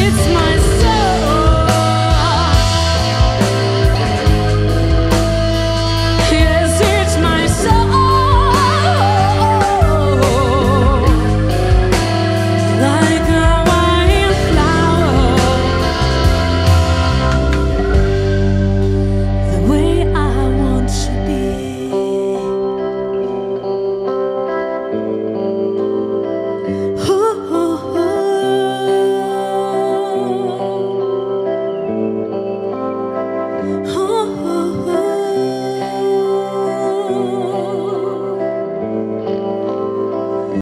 it's